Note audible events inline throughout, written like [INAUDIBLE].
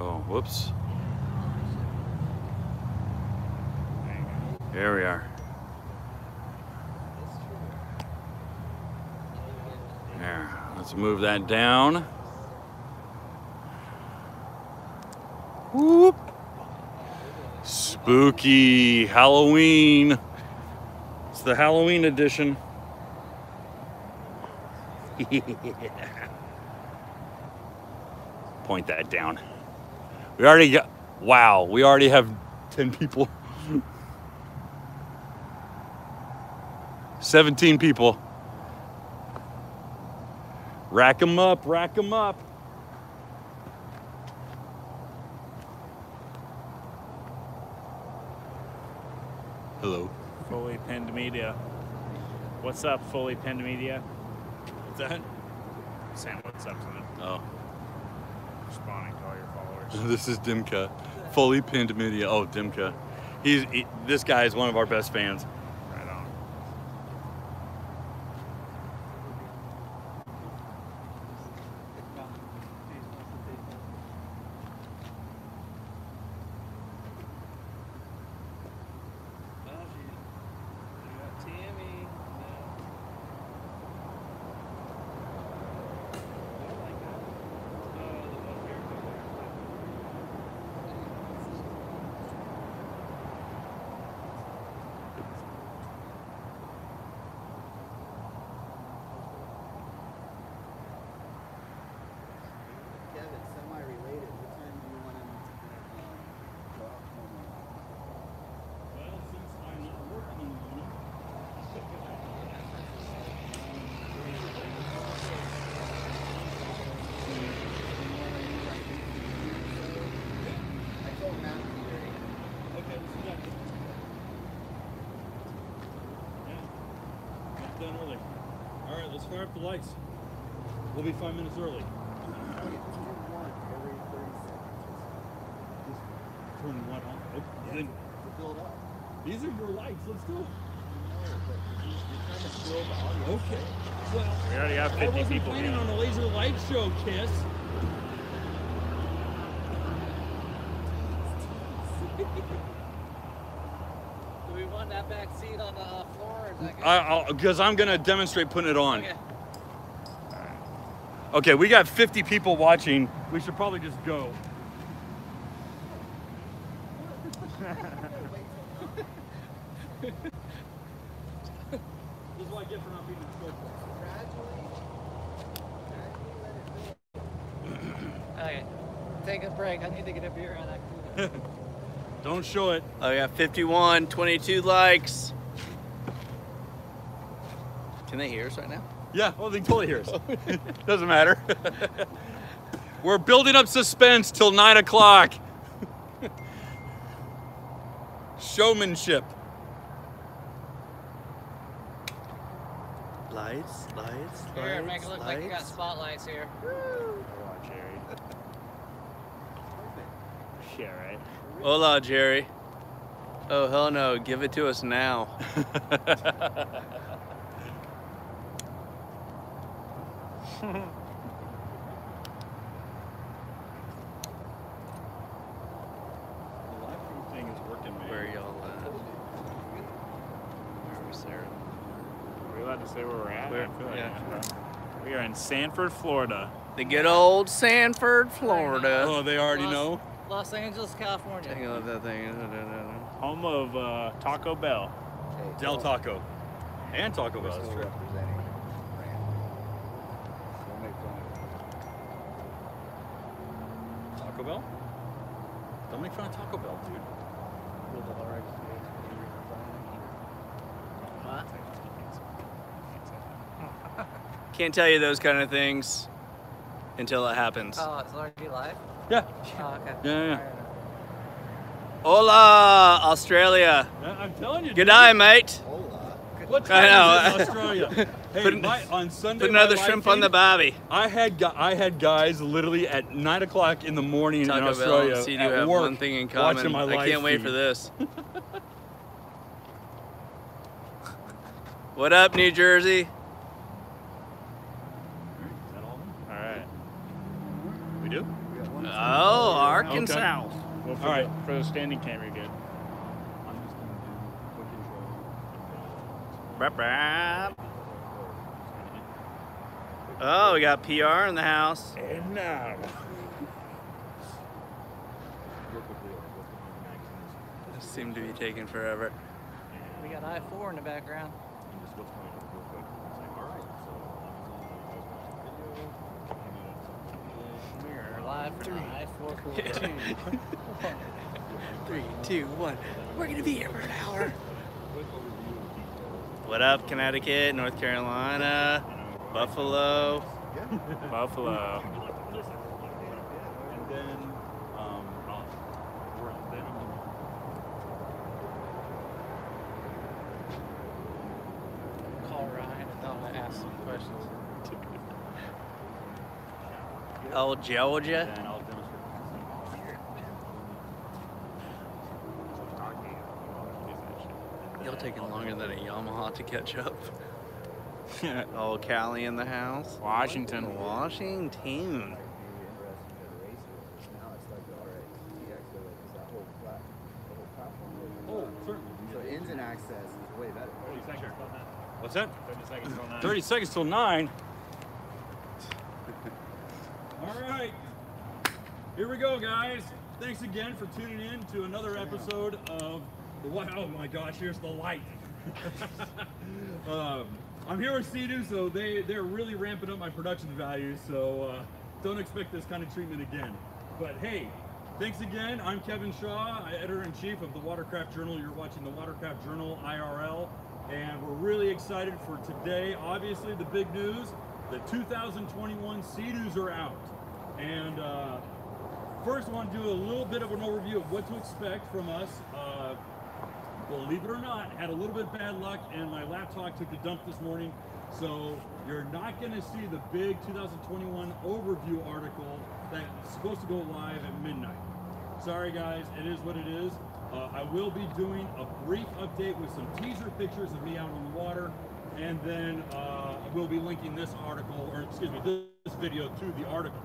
Oh, whoops. There we are. There. Let's move that down. Whoop. Spooky Halloween. It's the Halloween edition. [LAUGHS] Point that down. We already got, wow, we already have 10 people. 17 people. Rack them up, rack them up. Hello. Fully pinned media. What's up, fully pinned media? What's that? Sam, what's up to them? Oh, Responding to all your followers. [LAUGHS] this is Dimka. Fully pinned media. Oh, Dimka. He's he, this guy is one of our best fans. Right on. Kevin, semi-related. What time do you want him to um, go out home? Well, since I'm not working I told Matt to be ready. Okay, so yeah. Yeah. Got done early. All right, let's fire up the lights. We'll be five minutes early. Only do one every 30 seconds. Just turn one on. Okay, then To build up. these are your lights. Let's do No, but you- you're trying to build the audio. Okay. Well, We already have I 50 wasn't people planning here. on a laser light show, Kiss. Do we want that back seat on the uh, floor? Or is that good? I, because I'm gonna demonstrate putting it on. okay. Okay, we got 50 people watching. We should probably just go. this is what I get for not being in the Gradually, gradually let it build. Okay. Take a break. I need to get a beer out of that cooler. [LAUGHS] Don't show it. I got 51, 22 likes. Can they hear us right now? Yeah, well, they totally hear us. [LAUGHS] [LAUGHS] Doesn't matter. [LAUGHS] We're building up suspense till nine o'clock. Showmanship. Lights, lights, Here, lights, make it look like you got spotlights here. Come on, Jerry. Yeah, right? Hola, Jerry. Oh, hell no. Give it to us now. The live stream thing is working, man. Where y'all at? Where are we, Sarah? Are we allowed to say where we're at? Where- I feel like yeah. we should. We are at? We are in Sanford, Florida. The good old Sanford, Florida. Oh, they already Los, know. Los Angeles, California. Hang on that thing. Home of uh, Taco Bell. Hey, Del so- Taco. And Taco Bell, that's true. representing brand. Don't make fun of it. Taco Bell? Don't make fun of Taco Bell, dude. What? [LAUGHS] Can't tell you those kind of things until it happens. Oh, it's already live? Yeah. Oh, okay. Yeah, yeah. Hola, Australia. Yeah, I'm telling you. Good dude. day, mate. Hola. What I know. is it in Australia? [LAUGHS] hey, Put- my, on Sunday, Put another live shrimp on the feed, bobby. I had I had guys literally at nine o'clock in the morning in Taco Bell Australia and CD at have work one thing in watching common. my I live can't wait feed. for this. [LAUGHS] what up, New Jersey? Is that all? All right. We do? We got one. two, Oh, three. Arkansas. Well, for, All right. the, for the standing camera, you're good. I'm just gonna do quick control. Brap, brap. Oh, we got PR in the house. And now. This seemed to be taking forever. We got I-4 in the background. We're live from I-4 quarantine. Three, two, one. We're gonna be here for an hour. What up, Connecticut, North Carolina, Buffalo? Buffalo. And then, um, Call Ryan and tell him to ask some questions. [LAUGHS] Oh, Georgia. then I'll demonstrate. Y'all taking longer than a Yamaha to catch up. [LAUGHS] oh, Cali in the house. Washington. Washington. Be interesting for the racers. Now it's like the RXTX, so like, 'cause that whole plat, the whole platform. is- Oh, certainly. So engine access is way better. What's that? 30 seconds till nine. 30 seconds till 9. All right. Here we go, guys. Thanks again for tuning in to another episode of the What? Oh my gosh, here's the light. [LAUGHS] um, I'm here with Sea-Doo, so they, they're really ramping up my production values, so uh, don't expect this kind of treatment again. But hey, thanks again. I'm Kevin Shaw, editor in chief of the Watercraft Journal. You're watching the Watercraft Journal IRL, and we're really excited for today. Obviously, the big news the 2021 Sea-Doos are out. And uh, first, I want to do a little bit of an overview of what to expect from us. Uh, believe it or not, had a little bit bad luck and my laptop took a dump this morning. So you're not going to see the big 2021 overview article that's supposed to go live at midnight. Sorry guys, it is what it is. Uh, I will be doing a brief update with some teaser pictures of me out on the water, and then uh, I will be linking this article, or excuse me, this video to the article.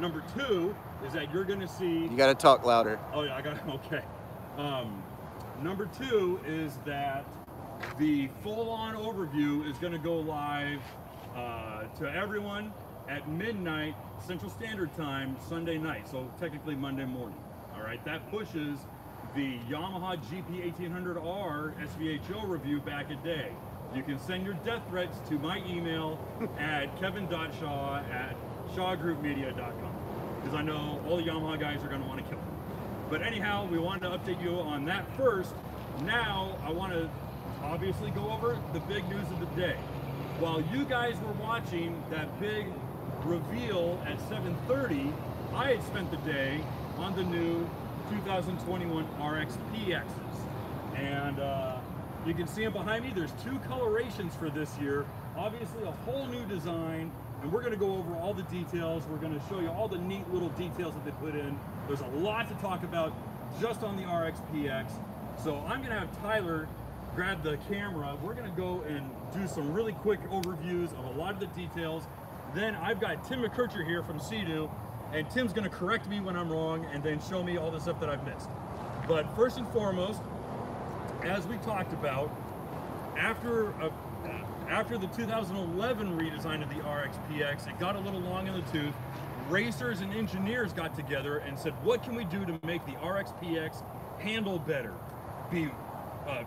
Number two is that you're going to see. You gotta talk louder. Oh yeah, I got [LAUGHS] okay. Um, number two is that the full-on overview is going to go live uh, to everyone at midnight Central Standard Time Sunday night. So technically Monday morning. All right, that pushes the Yamaha GP 1800R SVHO review back a day. You can send your death threats to my email [LAUGHS] at kevin.shaw at shawgroupmedia.com because I know all the Yamaha guys are going to want to kill me. But anyhow, we wanted to update you on that first. Now, I want to obviously go over the big news of the day. While you guys were watching that big reveal at 7:30, I had spent the day on the new 2021 RX PXs, and uh, you can see them behind me. There's two colorations for this year. Obviously, a whole new design, and we're going to go over all the details. We're going to show you all the neat little details that they put in. There's a lot to talk about just on the RX PX. So I'm going to have Tyler grab the camera. We're going to go and do some really quick overviews of a lot of the details. Then I've got Tim McKercher here from Sea-Doo, and Tim's going to correct me when I'm wrong and then show me all the stuff that I've missed. But first and foremost, as we talked about, after uh, after the 2011 redesign of the RX PX, it got a little long in the tooth. Racers and engineers got together and said, "What can we do to make the RX PX handle better, be uh,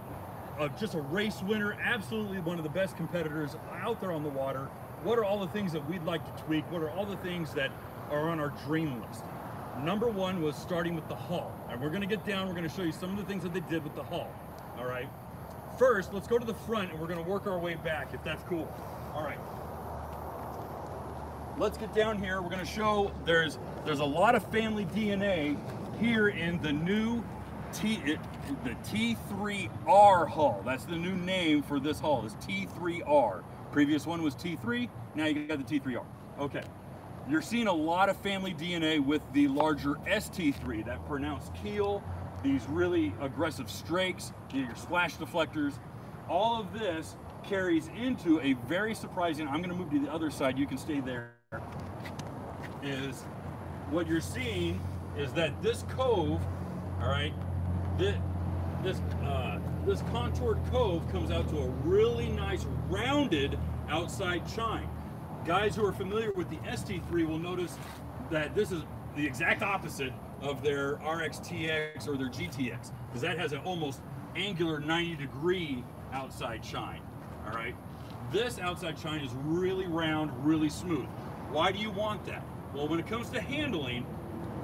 uh, just a race winner, absolutely one of the best competitors out there on the water? What are all the things that we'd like to tweak? What are all the things that are on our dream list?" Number one was starting with the hull, and we're going to get down. We're going to show you some of the things that they did with the hull. All right. First, let's go to the front and we're gonna work our way back if that's cool. All right. Let's get down here. We're gonna show there's there's a lot of family DNA here in the new T the T3R hull. That's the new name for this hull. Is T3R. Previous one was T3. Now you got the T3R. Okay. You're seeing a lot of family DNA with the larger ST3, that pronounced keel, these really aggressive strakes, your splash deflectors. All of this carries into a very surprising, I'm gonna move to the other side, you can stay there, is what you're seeing is that this cove, all right, this this uh, this contoured cove comes out to a really nice rounded outside chine. Guys who are familiar with the ST3 will notice that this is the exact opposite of their RXTX or their GTX because that has an almost angular 90 degree outside chine, All right, this outside chine is really round, really smooth. Why do you want that? Well, when it comes to handling,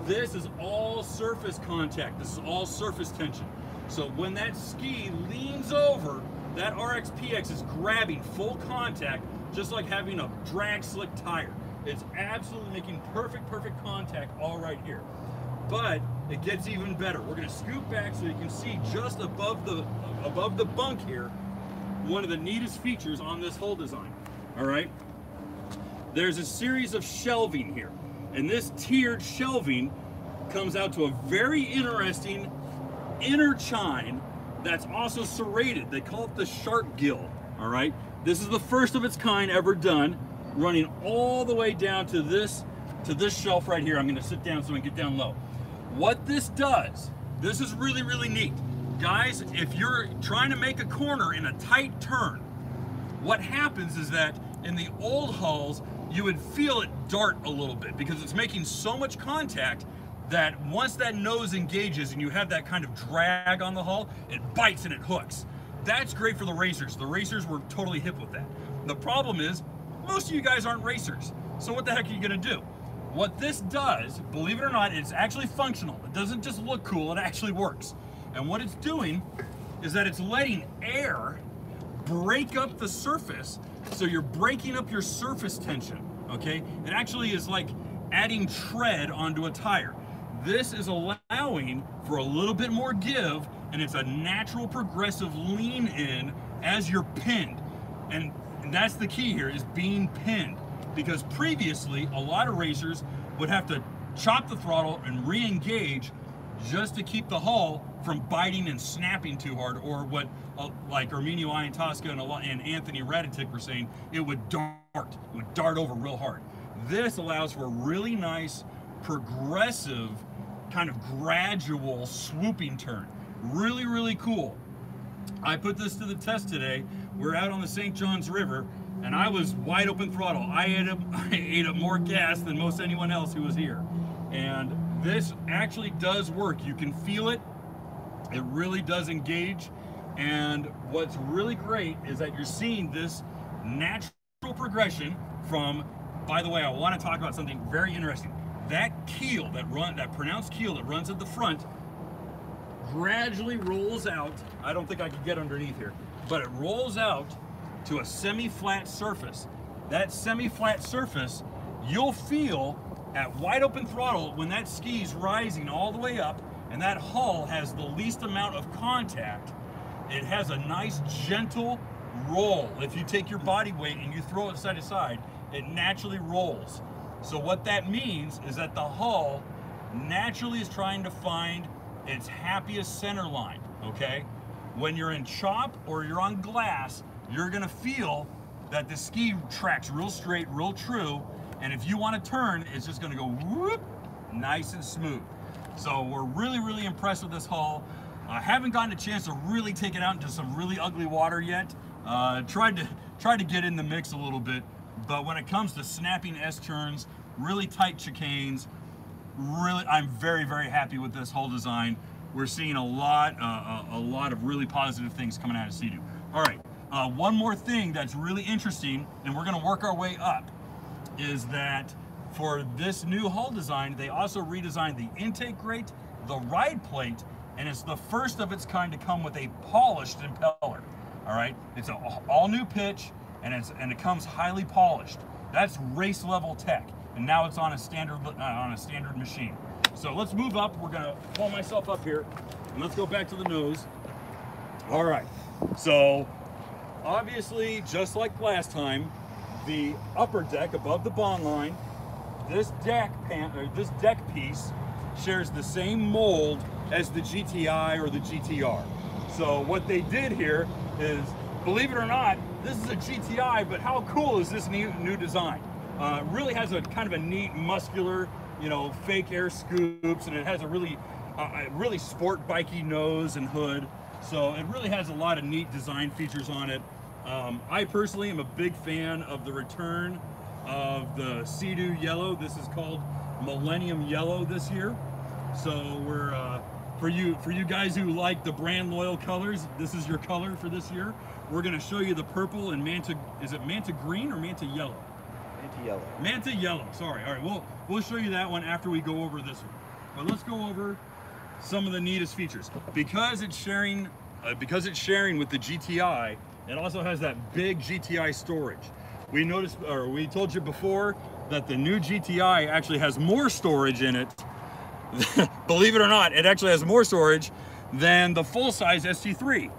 this is all surface contact. This is all surface tension. So when that ski leans over, that RXPX is grabbing full contact, just like having a drag slick tire. It's absolutely making perfect, perfect contact all right here. But it gets even better. We're gonna scoot back so you can see just above the above the bunk here, one of the neatest features on this hull design. All right. There's a series of shelving here. And this tiered shelving comes out to a very interesting inner chine that's also serrated. They call it the shark gill, all right? This is the first of its kind ever done, running all the way down to this to this shelf right here. I'm gonna sit down so I can get down low. What this does, this is really, really neat. Guys, if you're trying to make a corner in a tight turn, what happens is that in the old hulls, you would feel it dart a little bit because it's making so much contact that once that nose engages and you have that kind of drag on the hull, it bites and it hooks. That's great for the racers. The racers were totally hip with that. The problem is, most of you guys aren't racers. So what the heck are you gonna do? What this does, believe it or not, it's actually functional. It doesn't just look cool, it actually works. And what it's doing is that it's letting air break up the surface so you're breaking up your surface tension okay it actually is like adding tread onto a tire this is allowing for a little bit more give and it's a natural progressive lean in as you're pinned and that's the key here is being pinned because previously a lot of racers would have to chop the throttle and re-engage just to keep the hull from biting and snapping too hard, or what uh, like Arminio Iantosca and, and Anthony Radetic were saying, it would dart, it would dart over real hard. This allows for a really nice, progressive, kind of gradual swooping turn. Really, really cool. I put this to the test today. We're out on the St. Johns River, and I was wide open throttle. I ate up, [LAUGHS] I ate up more gas than most anyone else who was here. And this actually does work. You can feel it. It really does engage. And what's really great is that you're seeing this natural progression from, by the way, I want to talk about something very interesting. That keel that run, that pronounced keel that runs at the front gradually rolls out. I don't think I could get underneath here, but it rolls out to a semi-flat surface. That semi-flat surface, you'll feel at wide open throttle when that ski's rising all the way up and that hull has the least amount of contact, it has a nice gentle roll. If you take your body weight and you throw it side to side, it naturally rolls. So what that means is that the hull naturally is trying to find its happiest center line, okay? When you're in chop or you're on glass, you're gonna feel that the ski tracks real straight, real true, and if you want to turn, it's just to go whoop, nice and smooth. So we're really, really impressed with this hull. I haven't gotten a chance to really take it out into some really ugly water yet. Uh, tried to tried to get in the mix a little bit, but when it comes to snapping S turns, really tight chicanes, really, I'm very, very happy with this hull design. We're seeing a lot, uh, a, a, lot of really positive things coming out of Sea-Doo. All right, uh, one more thing that's really interesting, and we're going to work our way up is that for this new hull design, they also redesigned the intake grate, the ride plate, and it's the first of its kind to come with a polished impeller. All right, it's an all new pitch, and it's and it comes highly polished. That's race level tech, and now it's on a standard uh, on a standard machine. So let's move up. We're gonna pull myself up here, and let's go back to the nose. All right, so obviously, just like last time, the upper deck above the bond line. This deck pan, or this deck piece shares the same mold as the GTI or the GTR. So what they did here is, believe it or not, this is a GTI, but how cool is this new, new design? Uh, really has a kind of a neat muscular you know, fake air scoops, and it has a really, uh, really sport bikey nose and hood. So it really has a lot of neat design features on it. Um, I personally am a big fan of the return of the Sea-Doo Yellow. This is called Millennium Yellow this year. So we're uh, for you for you guys who like the brand loyal colors. This is your color for this year. We're going to show you the purple and manta. Is it manta green or manta yellow? Manta yellow. Manta yellow. Sorry. All right. We'll we'll show you that one after we go over this one. But let's go over some of the neatest features because it's sharing uh, because it's sharing with the GTI. It also has that big GTI storage. We noticed, or we told you before, that the new GTI actually has more storage in it. [LAUGHS] Believe it or not, it actually has more storage than the full-size ST3.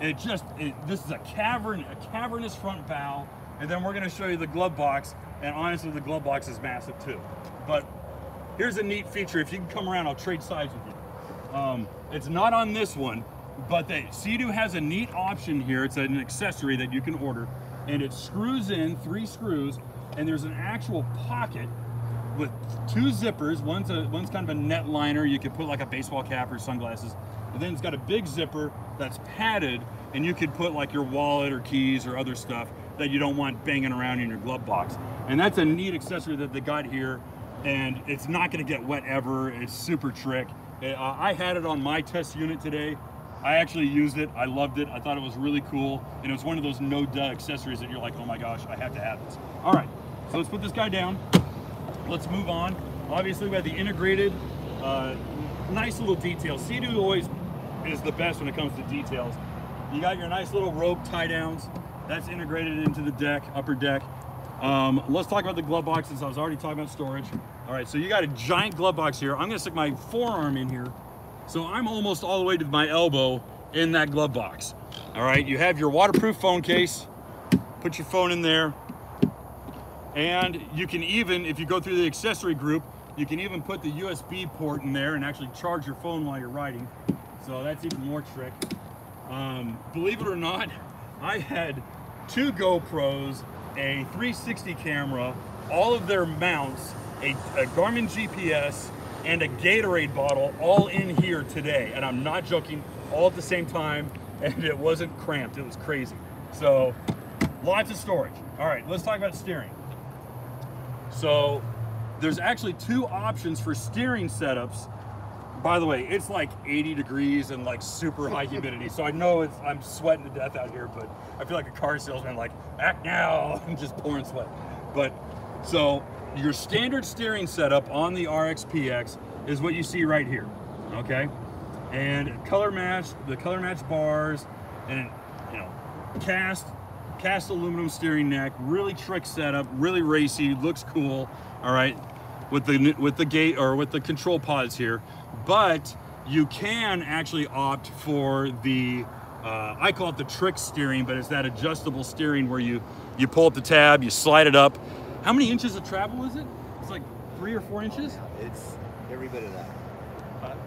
It just, it, this is a cavern, a cavernous front bow, and then we're going to show you the glove box. And honestly, the glove box is massive too. But here's a neat feature. If you can come around, I'll trade sides with you. Um, it's not on this one, but the Sea-Doo has a neat option here. It's an accessory that you can order, and it screws in three screws, and there's an actual pocket with two zippers. One's a one's kind of a net liner. You can put like a baseball cap or sunglasses. And then it's got a big zipper that's padded, and you could put like your wallet or keys or other stuff that you don't want banging around in your glove box. And that's a neat accessory that they got here, and it's not going to get wet ever. It's super trick. Uh, I had it on my test unit today. I actually used it. I loved it. I thought it was really cool. And it was one of those no duh accessories that you're like, oh my gosh, I have to have this. All right, so let's put this guy down. Let's move on. Obviously, we have the integrated, uh, nice little details. Sea-Doo always is the best when it comes to details. You got your nice little rope tie downs. That's integrated into the deck, upper deck. Um, let's talk about the glove box since I was already talking about storage. All right, so you got a giant glove box here. I'm gonna stick my forearm in here. So I'm almost all the way to my elbow in that glove box. All right, you have your waterproof phone case. Put your phone in there. And you can even, if you go through the accessory group, you can even put the USB port in there and actually charge your phone while you're riding. So that's even more trick. Um, believe it or not, I had two GoPros, a 360 camera, all of their mounts, a, a Garmin GPS, and a Gatorade bottle all in here today. And I'm not joking, all at the same time, [LAUGHS] and it wasn't cramped, it was crazy. So, lots of storage. All right, let's talk about steering. So, there's actually two options for steering setups. By the way, it's like 80 degrees and like super high humidity. So I know it's I'm sweating to death out here, but I feel like a car salesman like act now [LAUGHS] and just pouring sweat. But so your standard steering setup on the RXPX is what you see right here, okay? And color match, the color match bars, and you know, cast, cast aluminum steering neck, really trick setup, really racy, looks cool, all right? With the with the gate or with the control pods here, but you can actually opt for the uh, I call it the trick steering, but it's that adjustable steering where you you pull up the tab, you slide it up. How many inches of travel is it? It's like three or four inches. It's every bit of that.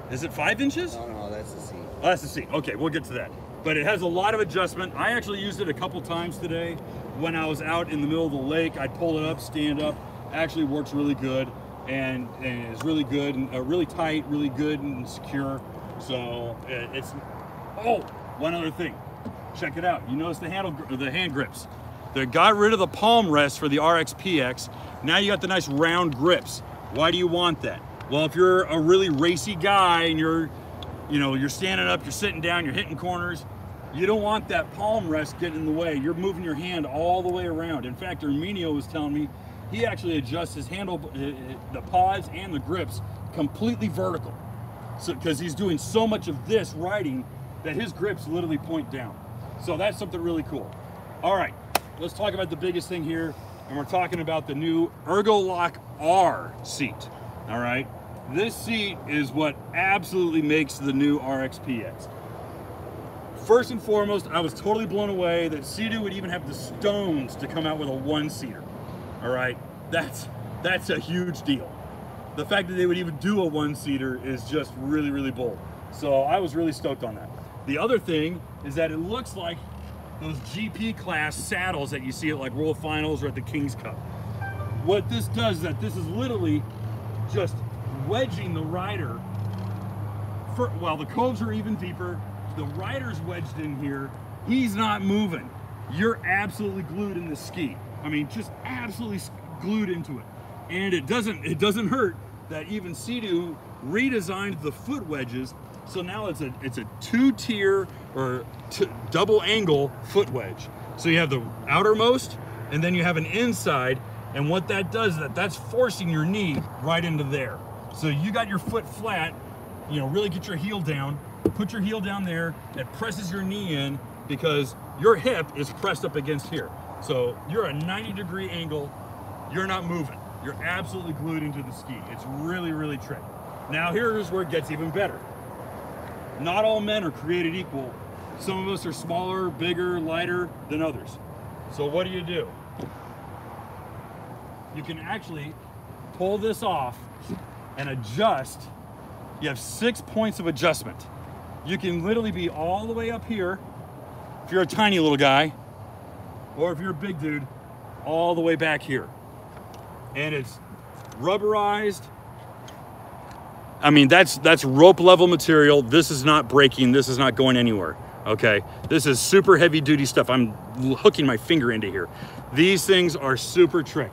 Is it five inches? No, no, that's the seat. Oh, that's the seat. Okay, we'll get to that. But it has a lot of adjustment. I actually used it a couple times today when I was out in the middle of the lake. I'd pull it up, stand up. Actually works really good and, and is really good and uh, really tight, really good and secure. So it, it's, oh, one other thing. Check it out. You notice the handle, the hand grips. They got rid of the palm rest for the RXPX. Now you got the nice round grips. Why do you want that? Well, if you're a really racy guy and you're, you know, you're standing up, you're sitting down, you're hitting corners, you don't want that palm rest getting in the way. You're moving your hand all the way around. In fact, Arminio was telling me he actually adjusts his handle, uh, uh, the paws and the grips completely vertical. So, because he's doing so much of this riding that his grips literally point down. So that's something really cool. All right, let's talk about the biggest thing here. And we're talking about the new ErgoLock R seat. All right, this seat is what absolutely makes the new RXPX. First and foremost, I was totally blown away that Sea-Doo would even have the stones to come out with a one-seater. All right, that's that's a huge deal. The fact that they would even do a one-seater is just really, really bold. So I was really stoked on that. The other thing is that it looks like those GP class saddles that you see at like World Finals or at the King's Cup. What this does is that this is literally just wedging the rider. For, well, the coves are even deeper. The rider's wedged in here. He's not moving. You're absolutely glued in the ski. I mean, just absolutely glued into it. And it doesn't it doesn't hurt that even Sea-Doo redesigned the foot wedges. So now it's a it's a two-tier or double angle foot wedge. So you have the outermost and then you have an inside and what that does is that that's forcing your knee right into there. So you got your foot flat, you know, really get your heel down, put your heel down there, it presses your knee in because your hip is pressed up against here. So you're a 90 degree angle, you're not moving. You're absolutely glued into the ski. It's really, really tricky. Now here's where it gets even better. Not all men are created equal. Some of us are smaller, bigger, lighter than others. So what do you do? You can actually pull this off and adjust. You have six points of adjustment. You can literally be all the way up here if you're a tiny little guy, or if you're a big dude, all the way back here. And it's rubberized. I mean, that's that's rope level material. This is not breaking. This is not going anywhere. Okay, this is super heavy duty stuff. I'm hooking my finger into here. These things are super trick.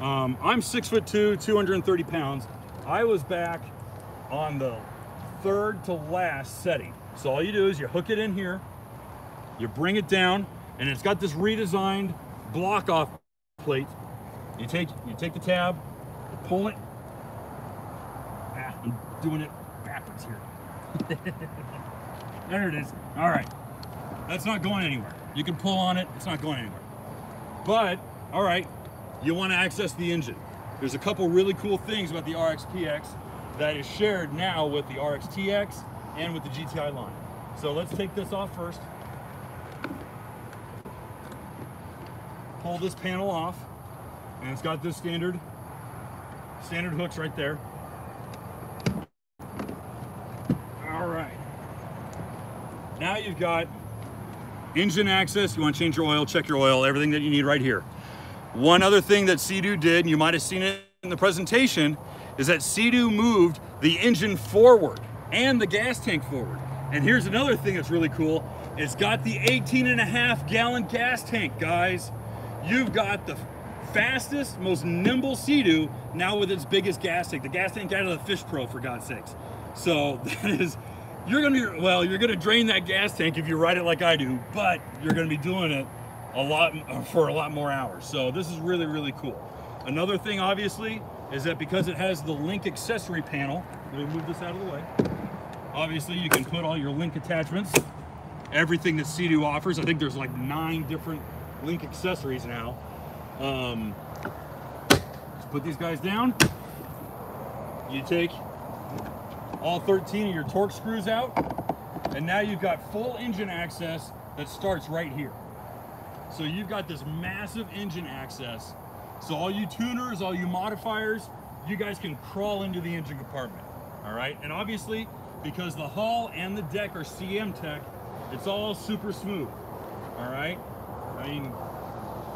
Um, I'm six foot two, 230 pounds. I was back on the third to last setting. So all you do is you hook it in here, you bring it down, and it's got this redesigned block off plate. You take you take the tab, pull it. Ah, I'm doing it backwards here. [LAUGHS] there it is. All right. That's not going anywhere. You can pull on it, it's not going anywhere. But, all right, you want to access the engine. There's a couple really cool things about the RXPX that is shared now with the RXTX and with the GTI line. So let's take this off first. Pull this panel off, and it's got this standard standard hooks right there. All right. Now you've got engine access. You want to change your oil, check your oil, everything that you need right here. One other thing that Sea-Doo did, and you might have seen it in the presentation, is that Sea-Doo moved the engine forward and the gas tank forward. And here's another thing that's really cool. It's got the 18 and a half gallon gas tank, guys. You've got the fastest, most nimble Sea-Doo now with its biggest gas tank. The gas tank out of the FishPro, for God's sakes. So [LAUGHS] that is, you're gonna well, you're gonna drain that gas tank if you ride it like I do, but you're gonna be doing it a lot for a lot more hours. So this is really, really cool. Another thing, obviously, is that because it has the link accessory panel, let me move this out of the way. Obviously, you can put all your link attachments, everything that Sea-Doo offers. I think there's like nine different link accessories now. Um, put these guys down. You take all 13 of your torque screws out, and now you've got full engine access that starts right here. So you've got this massive engine access. So all you tuners, all you modifiers, you guys can crawl into the engine compartment. All right, and obviously, because the hull and the deck are CM Tech, it's all super smooth. All right, I mean,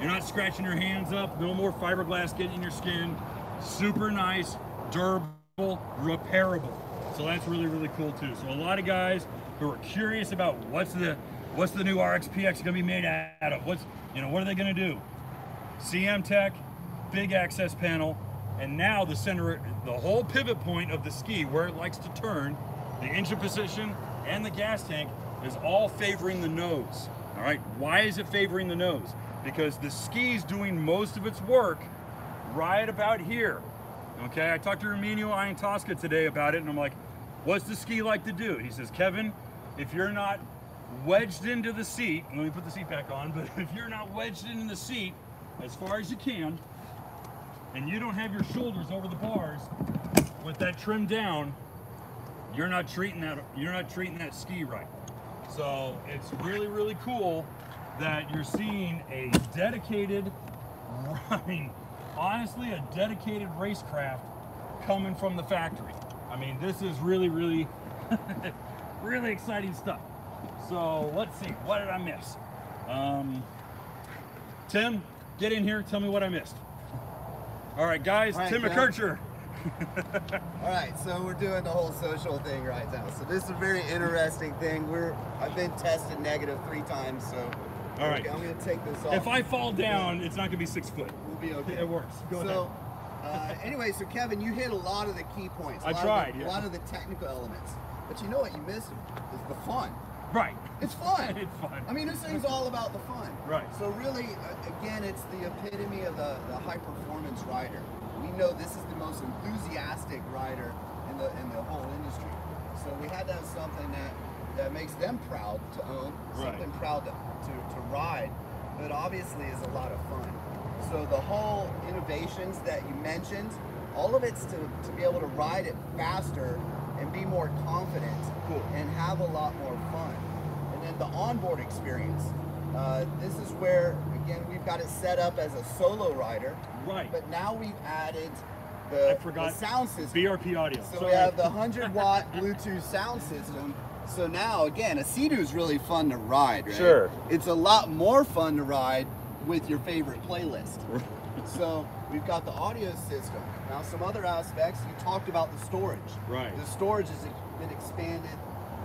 you're not scratching your hands up. No more fiberglass getting in your skin. Super nice, durable, repairable. So that's really, really cool too. So a lot of guys who are curious about what's the what's the new RXPX gonna be made out of? What's you know what are they gonna do? CM Tech, big access panel, and now the center, the whole pivot point of the ski where it likes to turn, the engine position and the gas tank is all favoring the nose. All right, why is it favoring the nose? Because the ski's doing most of its work right about here. Okay, I talked to Arminio Iantosca today about it, and I'm like, what's the ski like to do? He says, Kevin, if you're not wedged into the seat, let me put the seat back on, [LAUGHS] but if you're not wedged into the seat as far as you can, and you don't have your shoulders over the bars with that trim down, you're not treating that you're not treating that ski right. So it's really, really cool that you're seeing a dedicated, I mean, honestly, a dedicated racecraft coming from the factory. I mean, this is really, really, [LAUGHS] really exciting stuff. So let's see, what did I miss? Um, Tim, get in here, tell me what I missed. All right, guys, All right, Tim. McKercher. All right, so we're doing the whole social thing right now. So this is a very interesting thing. We're I've been tested negative three times, so All right. I'm gonna take this off. If I fall down, it's not gonna be six foot. we'll be okay. It works. Go so, uh, anyway, so Kevin, you hit a lot of the key points. a I lot tried, Of the, yeah. A lot of the technical elements, but you know what you missed is the fun. Right. It's fun. [LAUGHS] it's fun. I mean, this thing's all about the fun. Right. So really, uh, again, it's the epitome of the, the high performance rider. We know this is the most enthusiastic rider in the in the whole industry. So we had to have something that that makes them proud to own, Right. something proud to, to, to ride, but obviously is a lot of fun. So the whole innovations that you mentioned, all of it's to, to be able to ride it faster and be more confident Cool. and have a lot more fun. And then the onboard experience. Uh, this is where, again, we've got it set up as a solo rider, Right. but now we've added the, I forgot the sound system. BRP audio. So Sorry. we have the 100 watt Bluetooth sound system. So now, again, a Sea-Doo is really fun to ride, right? Sure. It's a lot more fun to ride with your favorite playlist. [LAUGHS] so we've got the audio system. Now, some other aspects, you talked about the storage. Right. The storage has been expanded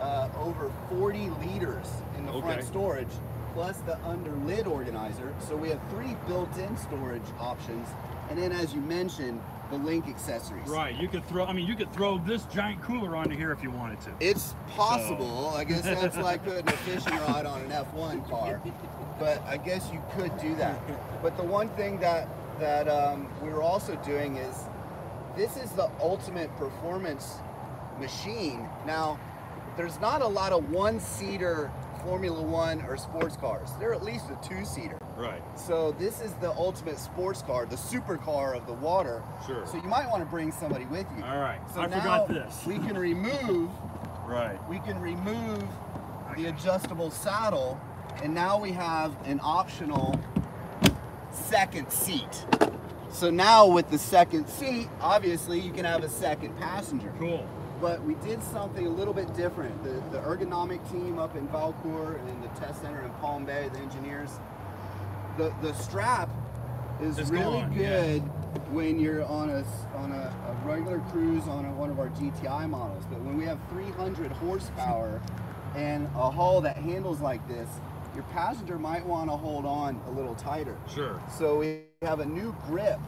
uh, over 40 liters in the Okay. front storage, plus the under lid organizer. So we have three built-in storage options. And then, as you mentioned, the link accessories. Right. You could throw. I mean, you could throw this giant cooler onto here if you wanted to. It's possible. I guess [LAUGHS] that's like putting a fishing rod on an F1 car. But I guess you could do that. But the one thing that that um, we were also doing is this is the ultimate performance machine. Now, there's not a lot of one-seater Formula One or sports cars. They're at least a two-seater. Right. So this is the ultimate sports car, the supercar of the water. Sure. So you might want to bring somebody with you. All right. So I now forgot this. We can remove [LAUGHS] Right. we can remove the adjustable saddle and now we have an optional second seat. So now with the second seat, obviously you can have a second passenger. Cool. But we did something a little bit different. The, the ergonomic team up in Valcourt and the test center in Palm Bay, the engineers, the, the strap is really gone, yeah. good when you're on a on a, a regular cruise on a, one of our GTI models. But when we have 300 horsepower and a hull that handles like this, your passenger might want to hold on a little tighter. Sure. So we have a new grip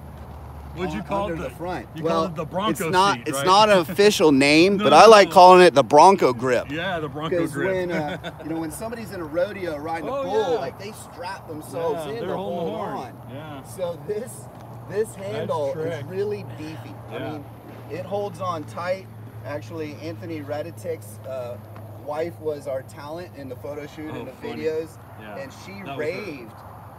What'd you call it? the front. You well, called it the Bronco it's not, seat, It's right? not an official [LAUGHS] name, No, but I like calling it the Bronco grip. Yeah, the Bronco grip. when uh, [LAUGHS] you know when somebody's in a rodeo riding Oh, a bull, yeah. like they strap themselves yeah, in they're to holding the on. Yeah. So this this handle is really beefy. I mean, it holds on tight. Actually, Anthony Radetic's uh, wife was our talent in the photo shoot Oh, and the funny. videos, Yeah, and she that raved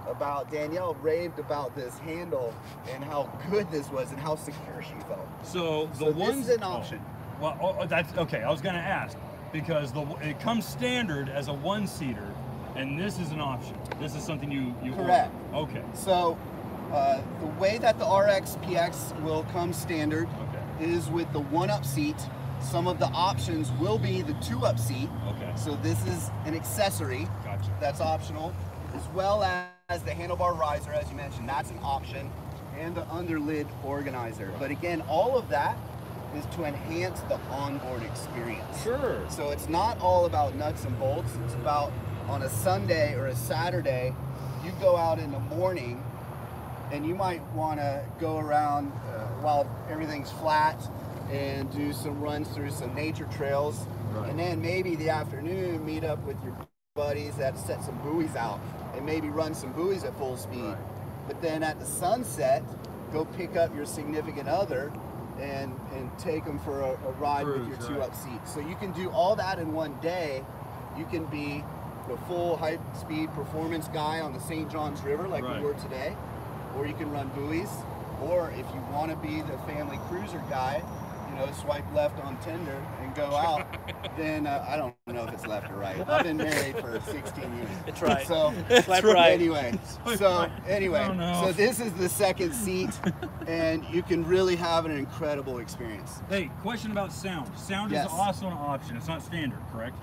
about Danielle raved about this handle and how good this was and how secure she felt. So the So is an oh, option. well, oh, oh, that's okay. I was going to ask because the it comes standard as a one seater, and this is an option. This is something you you order. Correct. Okay. So uh, the way that the RX PX will come standard Okay. is with the one up seat. Some of the options will be the two up seat. Okay. So this is an accessory Gotcha. that's optional, as well as the handlebar riser, as you mentioned, that's an option, and the underlid organizer. But again, all of that is to enhance the onboard experience. Sure. So it's not all about nuts and bolts. It's about on a Sunday or a Saturday, you go out in the morning and you might want to go around uh, while everything's flat and do some runs through some nature trails. Right. And then maybe the afternoon meet up with your buddies that set some buoys out and maybe run some buoys at full speed. Right. But then at the sunset, go pick up your significant other and and take them for a, a ride with your two right. up seat. So you can do all that in one day. You can be the full high speed performance guy on the St. Johns River like Right. we were today, or you can run buoys, or if you want to be the family cruiser guy, you know, swipe left on Tinder and go [LAUGHS] out, then uh, I don't know if it's left or right. I've been married for 16 years. It's right. So Swipe right. anyway, so anyway, Oh, no. so this is the second seat, and you can really have an incredible experience. Hey, question about sound. Sound Yes. is also an option. It's not standard, correct?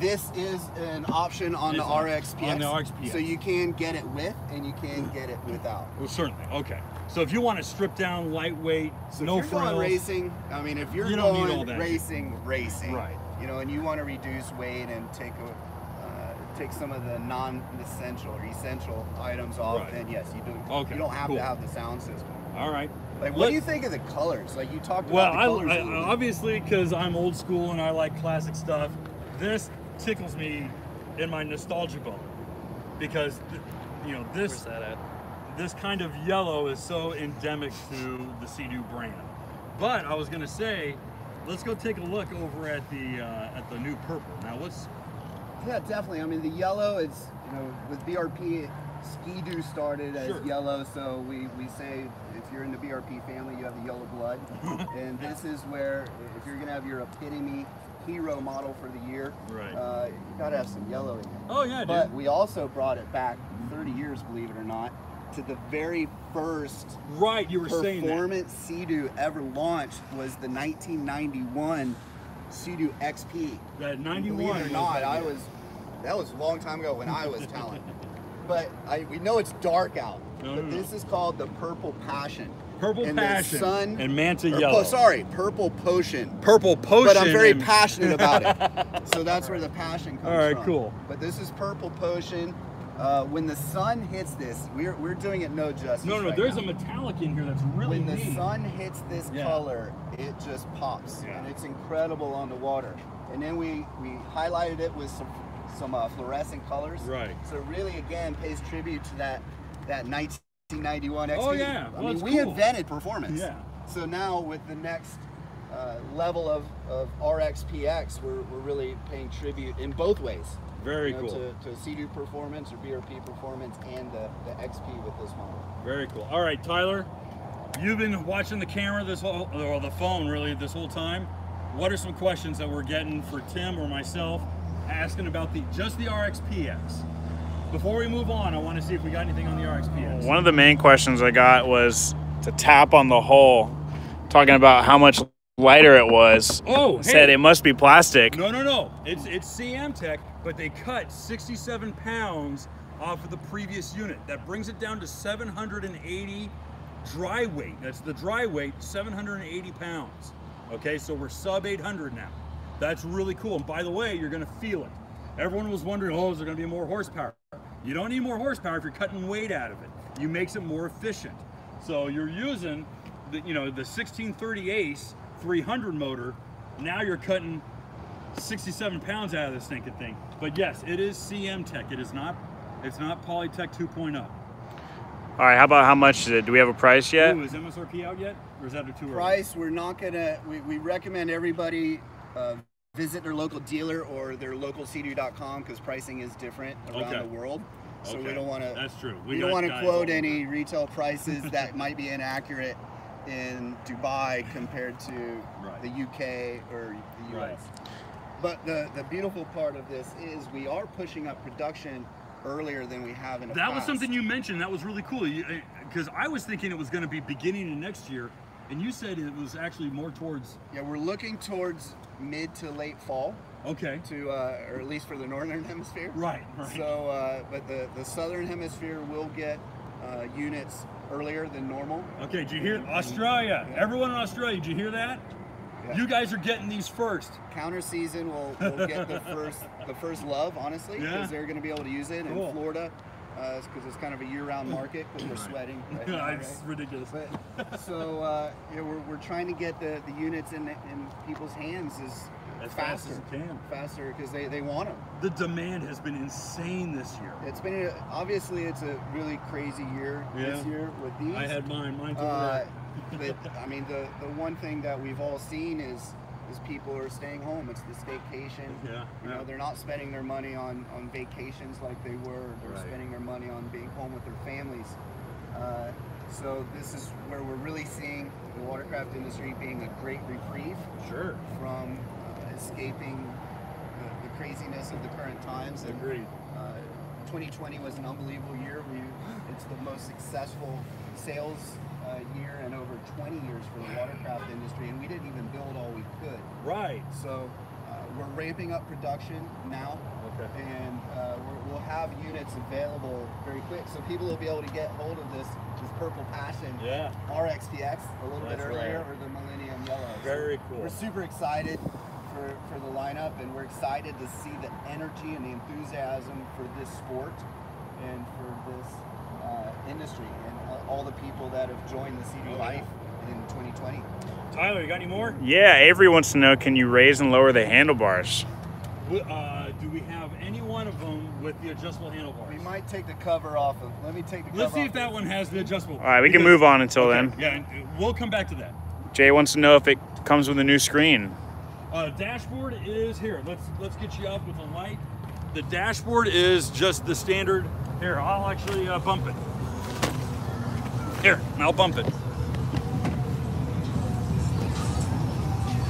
This is an option on the RXPX. on the RXPX. So you can get it with and you can get it without. Well, certainly. Okay. So if you want to strip down, lightweight, So no if frills, racing, I mean, if you're You going all that. racing, racing, Right. You know, and you want to reduce weight and take a, uh, take some of the non-essential or essential items off, Right. then yes, you do. Okay, You don't have cool. to have the sound system. all right. Like, what Let- do you think of the colors? Like you talked Well, about the colors. I, a little bit. obviously because I'm old school and I like classic stuff. This tickles me in my nostalgia bone because th- you know this that at? this kind of yellow is so endemic to the Sea-Doo brand. But I was gonna say, let's go take a look over at the uh, at the new purple. Now what's Yeah, definitely. I mean, the yellow is, you know, with BRP, Ski-Doo started as Sure. yellow, so we, we say if you're in the BRP family, you have the yellow blood. [LAUGHS] and this is where, if you're going to have your epitome hero model for the year, Right. uh, you got to have some yellow in it. oh yeah, But dude. we also brought it back 30 years, believe it or not, to the very first Right, you were saying performance Sea-Doo ever launched was the 1991 Sea-Doo XP. That 91. Believe it or not, that I was that was a long time ago when I was talent. [LAUGHS] But I, we know it's dark out. No, but no, no. this is called the Purple Passion. Purple and the passion sun- and manta Or, yellow. po- sorry, Purple Potion. Purple potion. But I'm very and- passionate about it. [LAUGHS] So that's where the passion comes from. All right, from. cool. But this is Purple Potion. Uh, when the sun hits this, we're, we're doing it no justice. No, no, right there's now. a metallic in here that's really when the neat. sun hits this Yeah. color, it just pops, Yeah. and it's incredible on the water. And then we we highlighted it with some some uh, fluorescent colors. Right. So really, again, pays tribute to that that 1991 XP. Oh, yeah. I mean, we cool. invented performance. Yeah. So now with the next uh, level of, of RXPX, we're, we're really paying tribute in both ways. Very you know, cool. To, to Sea-Doo performance or BRP performance and the, the XP with this model. Very cool. All right, Tyler, you've been watching the camera this whole, or the phone really this whole time. What are some questions that we're getting for Tim or myself asking about the just the RXPX? Before we move on, I want to see if we got anything on the RXPX. One of the main questions I got was to tap on the hull, talking about how much lighter it was. Oh, Said it must be plastic. No, no, no. It's it's CM Tech, but they cut 67 pounds off of the previous unit. That brings it down to 780 dry weight. That's the dry weight, 780 pounds. Okay, so we're sub 800 now. That's really cool. And by the way, you're gonna feel it. Everyone was wondering, oh, is there gonna be more horsepower? You don't need more horsepower if you're cutting weight out of it. You makes it more efficient. So you're using the, you know, the 1630 Ace 300 motor. Now you're cutting 67 pounds out of this stinking thing. But yes, it is CM Tech. It is not. It's not Polytec 2.0. All right, how about how much is it? Do we have a price yet? Ooh, is MSRP out yet, or is that a too early? Price, we're not gonna, we, we recommend everybody uh, visit their local dealer or their local Sea-Doo.com because pricing is different around Okay. the world. So we don't want to, That's true. we, got don't want to quote any retail prices that [LAUGHS] might be inaccurate in Dubai compared to Right. the UK or the US. Right. But the, the beautiful part of this is we are pushing up production earlier than we have in the That past. was something you mentioned. That was really cool. Because uh, I was thinking it was going to be beginning of next year, and you said it was actually more towards. Yeah, we're looking towards mid to late fall Okay. to, uh, or at least for the northern [LAUGHS] hemisphere. Right. Right. So, uh, but the, the southern hemisphere will get uh, units earlier than normal. okay. Did you hear Australia? Yeah. Everyone in Australia, did you hear that? Yeah. You guys are getting these first. Counter season will, will get the [LAUGHS] first the first love, honestly, because Yeah. they're going to be able to use it Cool. in Florida, because it's kind of a year-round market because we're sweating. Right [LAUGHS] now, right? it's ridiculous. But so uh, yeah, we're, we're trying to get the, the units in in people's hands as, As fast as it can. faster because they, they want them. The demand has been insane this year. It's been a, obviously it's a really crazy year this year with these. I had mine. Mine's over Uh, but I mean, the the one thing that we've all seen is is people are staying home. It's the staycation. Yeah, You yeah. know, they're not spending their money on on vacations like they were. They're Right. spending their money on being home with their families. Uh, so this is where we're really seeing the watercraft industry being a great reprieve Sure. from uh, escaping the, the craziness of the current times. And, Agreed. uh, 2020 was an unbelievable year. We, it's the most successful sales uh, year in over 20 years for the watercraft industry, and we didn't even build all we could. Right. So uh, we're ramping up production now, Okay. and uh, we're, we'll have units available very quick, so people will be able to get hold of this this Purple Passion Yeah. RXPX a little That's bit earlier, right. or the Millennium Yellow. So Very cool. We're super excited for, for the lineup, and we're excited to see the energy and the enthusiasm for this sport and for this uh, industry and all- all the people that have joined the Sea-Doo Life in 2020. Tyler, you got any more? Yeah, Avery wants to know can you raise and lower the handlebars? Uh, do we have any one of them with the adjustable handlebars? We might take the cover off of. Let me take the. Let's see off if that one has the adjustable. All right, we can move on until Okay, then. Yeah, we'll come back to that. Jay wants to know if it comes with a new screen. Uh, dashboard is here. Let's let's get you up with a light. The dashboard is just the standard. Here, I'll actually uh, bump it. Here, I'll bump it.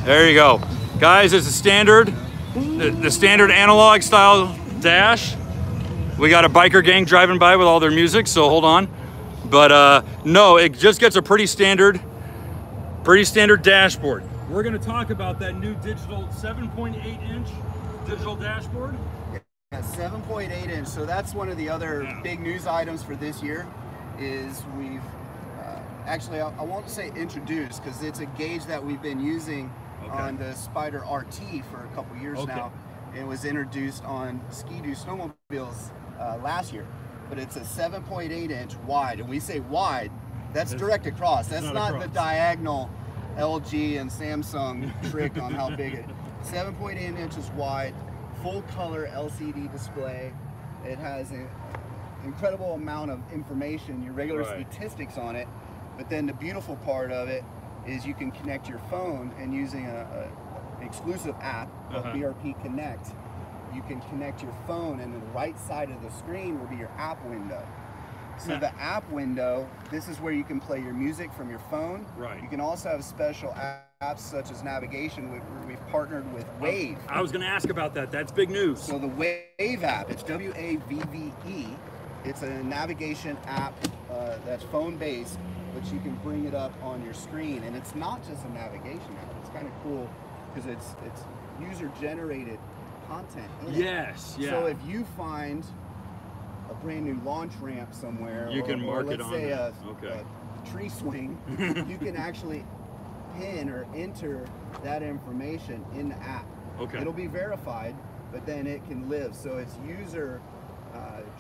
There you go, guys. It's a standard, the, the standard analog style dash. We got a biker gang driving by with all their music, so hold on. But uh, no, it just gets a pretty standard Pretty standard dashboard. We're going to talk about that new digital 7.8 inch digital dashboard. Yeah, 7.8 inch. So that's one of the other Yeah. big news items for this year. Is we've uh, actually I, I won't say introduced because it's a gauge that we've been using Okay. on the Spyder RT for a couple years Okay. now. It was introduced on Ski-Doo snowmobiles uh, last year, but it's a 7.8 inch wide, and we say wide. That's It's- direct across. That's not not, the diagonal LG and Samsung [LAUGHS] trick on how big it. 7.8 inches wide, full color LCD display. It has an incredible amount of information, your regular Right. statistics on it. But then the beautiful part of it is you can connect your phone and using a, a exclusive app called Uh-huh. BRP Connect. You can connect your phone, and the right side of the screen will be your app window. So the app window, this is where you can play your music from your phone. Right. You can also have special apps such as navigation. We- We've partnered with Wavve. I was going to ask about that. That's big news. So the Wavve app, it's W A V V E. It's a navigation app uh, that's phone based, but you can bring it up on your screen, and it's not just a navigation app. It's kind of cool because it's it's user generated content. It. Yes, yeah. So if you find a brand new launch ramp somewhere, You or- can or mark it let's on say a, Okay. a tree swing, you can [LAUGHS] actually pin or enter that information in the app. Okay. It'll be verified, but then it can live. So it's user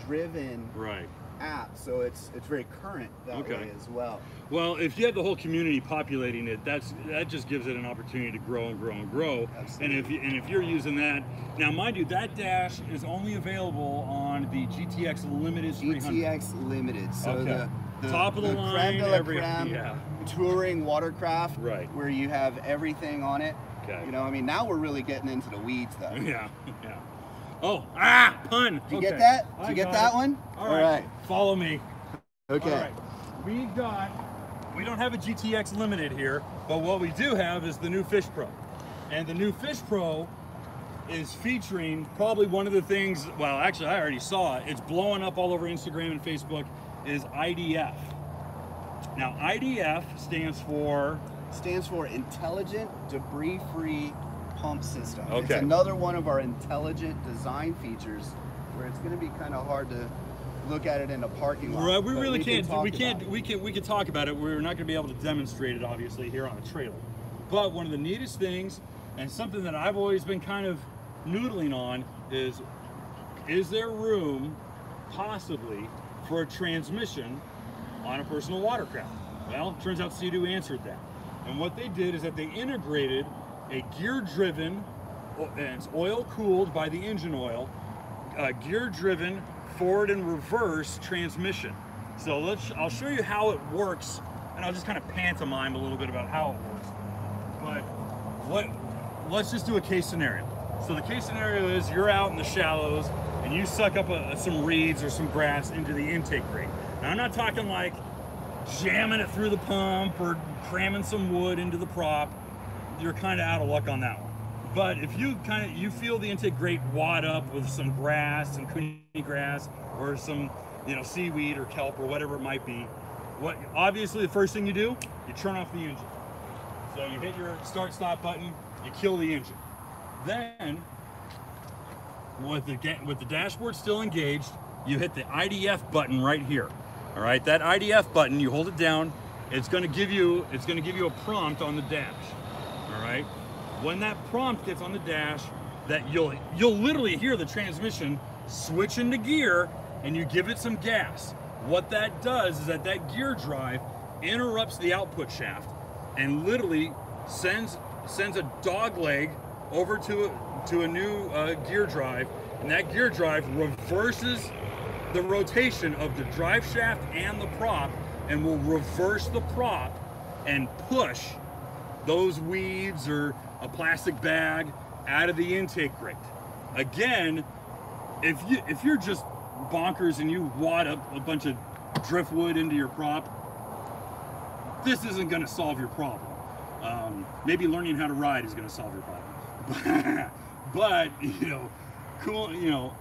driven right. app, so it's it's very current that Okay. way as well. Well, if you have the whole community populating it, that's that just gives it an opportunity to grow and grow and grow. Absolutely. And if you, and if you're using that now, mind you, that dash is only available on the GTX Limited GTX Limited, so Okay. the, the Top of the the line, creme de la every- creme yeah. touring watercraft, Right. where you have everything on it. Okay. You know, I mean, now we're really getting into the weeds, though. [LAUGHS] Yeah, yeah. Oh, ah, pun. Did you Okay. get that? Did I you get that it. one? All right. Follow me. Okay. All right. We got, we don't have a GTX Limited here, but what we do have is the new FishPro. And the new Fish Pro is featuring probably one of the things, well, actually, I already saw it. It's blowing up all over Instagram and Facebook, is IDF. Now, IDF stands for, Stands for Intelligent Debris Free Pump System. Okay. It's another one of our intelligent design features where it's going to be kind of hard to look at it in a parking lot. Right, we really can can't. talk We about can't. it. We can. We can talk about it. We're not going to be able to demonstrate it, obviously, here on a trailer. But one of the neatest things, and something that I've always been kind of noodling on, is: is there room, possibly, for a transmission on a personal watercraft? Well, turns out Sea-Doo answered that. And what they did is that they integrated a gear-driven, and it's oil-cooled by the engine oil, gear-driven forward and reverse transmission. So let's, I'll show you how it works, and I'll just kind of pantomime a little bit about how it works. But what, let's just do a case scenario. So the case scenario is you're out in the shallows and you suck up a, some reeds or some grass into the intake grate. Now I'm not talking like jamming it through the pump or cramming some wood into the prop. You're kind of out of luck on that one. But if you kind of you feel the intake grate wad up with some grass, some koonie grass, or some you know seaweed or kelp or whatever it might be, what obviously the first thing you do, you turn off the engine. So you hit your start stop button, you kill the engine. Then, with the with the dashboard still engaged, you hit the IDF button right here. All right, that IDF button, you hold it down. It's going to give you it's going to give you a prompt on the dash. When that prompt gets on the dash, that you'll you'll literally hear the transmission switch into gear, and you give it some gas. What that does is that that gear drive interrupts the output shaft and literally sends sends a dog leg over to a, to a new uh, gear drive, and that gear drive reverses the rotation of the drive shaft and the prop, and will reverse the prop and push those weeds or a plastic bag out of the intake grate. Again, if you if you're just bonkers and you wad up a bunch of driftwood into your prop, this isn't going to solve your problem. Um, maybe learning how to ride is going to solve your problem. [LAUGHS] but you know, cool. You know,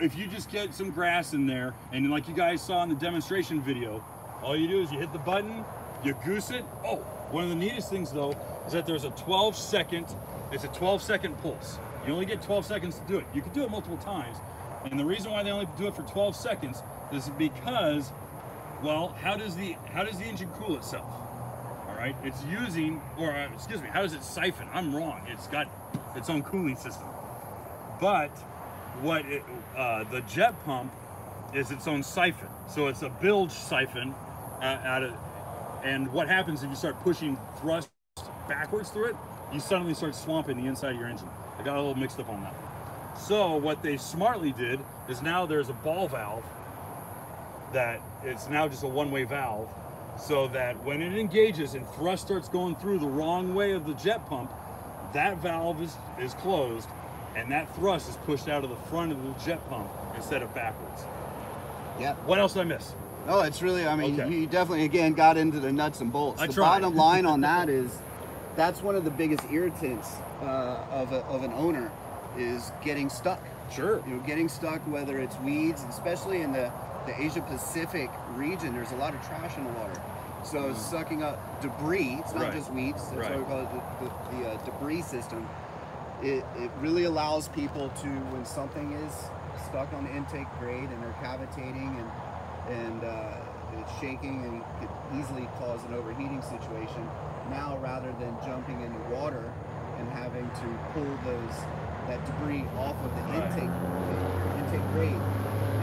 if you just get some grass in there, and like you guys saw in the demonstration video, all you do is you hit the button, you goose it. Oh, one of the neatest things though is that there's a 12 second. It's a 12 second pulse. You only get 12 seconds to do it. You can do it multiple times, and the reason why they only do it for 12 seconds is because, well, how does the how does the engine cool itself? All right, it's using, or uh, excuse me, how does it siphon? I'm wrong. It's got its own cooling system. But what it, uh, the jet pump is its own siphon. So it's a bilge siphon uh, out of, and what happens if you start pushing thrust backwards through it? You suddenly start swamping the inside of your engine. I got a little mixed up on that. So what they smartly did is now there's a ball valve that it's now just a one-way valve so that when it engages and thrust starts going through the wrong way of the jet pump, that valve is, is closed and that thrust is pushed out of the front of the jet pump instead of backwards. Yeah. What else did I miss? No, it's really. I mean, Okay. you definitely again got into the nuts and bolts. I the tried. bottom line on that is, that's one of the biggest irritants uh, of, a, of an owner, is getting stuck. Sure. You know, getting stuck, whether it's weeds, especially in the the Asia Pacific region. There's a lot of trash in the water, so it's sucking up debris. It's not Mm. Right. just weeds. That's Right. why we call it the, the, the uh, debris system. It, it really allows people to, when something is stuck on the intake grate and they're cavitating and and uh, it's shaking and could easily cause an overheating situation. Now, rather than jumping into water and having to pull those that debris off of the intake intake grate,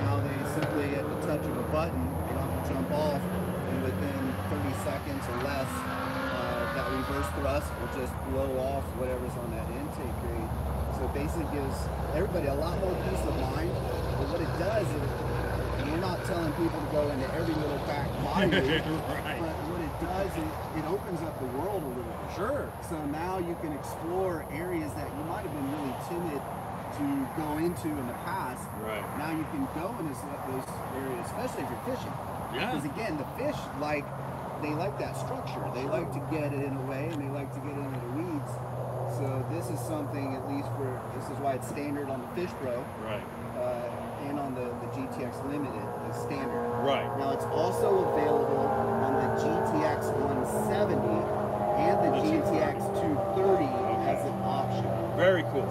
now they simply at the touch of a button they don't have to jump off, and within 30 seconds or less, uh, that reverse thrust will just blow off whatever's on that intake grate. So it basically gives everybody a lot more peace of mind. But what it does is, and we're not telling people to go into every little back body [LAUGHS] right. What it it opens up the world a little bit. Sure. So now you can explore areas that you might have been really timid to go into in the past. Right. Now you can go into those areas, especially if you're fishing. Yeah. Because again, the fish like they like that structure. They like to get it in a way, and they like to get into the weeds. So this is something, at least for this is why it's standard on the Fish Pro Right. uh, and on the, the GTX Limited, the standard.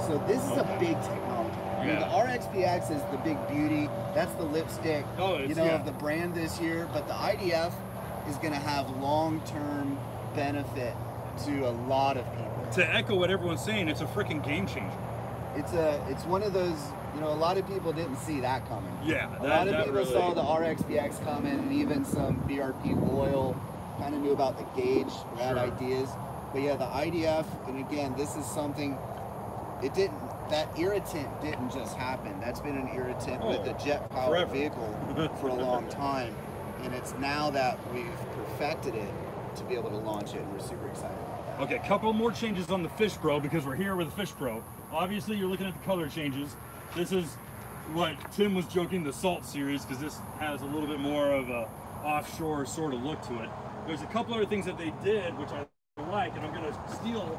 So this is a big technology. I mean, Yeah. the RXPX is the big beauty. That's the lipstick, Oh, you know, yeah. of the brand this year. But the IDF is going to have long-term benefit to a lot of people. To echo what everyone's saying, it's a freaking game changer. It's a, it's one of those. You know, a lot of people didn't see that coming. Yeah. A that- lot of people really- saw the RXPX coming, and even some BRP loyal kind of knew about the gauge, had Sure. ideas. But yeah, the IDF, and again, this is something. It didn't. That irritant didn't just happen. That's been an irritant with Oh, the jet powered forever. vehicle [LAUGHS] for a long time, and it's now that we've perfected it to be able to launch it, and we're super excited about that. Okay, couple more changes on the FishPro because we're here with the FishPro. Obviously, you're looking at the color changes. This is what Tim was joking the Salt series because this has a little bit more of a offshore sort of look to it. There's a couple other things that they did which I like, and I'm going to steal